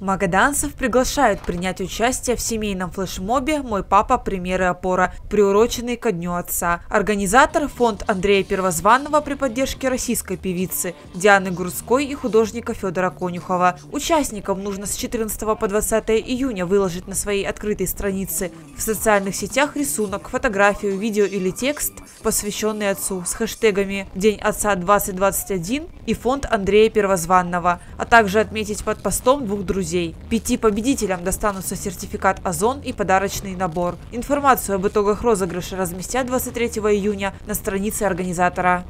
Магаданцев приглашают принять участие в семейном флешмобе «Мой папа. Примеры опора», приуроченный ко Дню Отца. Организатор – фонд Андрея Первозванного при поддержке российской певицы Дианы Гурской и художника Федора Конюхова. Участникам нужно с 14 по 20 июня выложить на своей открытой странице в социальных сетях рисунок, фотографию, видео или текст, посвященный отцу, с хэштегами «День отца 2021» и фонд Андрея Первозванного, а также отметить под постом двух друзей друзей. Пяти победителям достанутся сертификат «Озон» и подарочный набор. Информацию об итогах розыгрыша разместят 23 июня на странице организатора.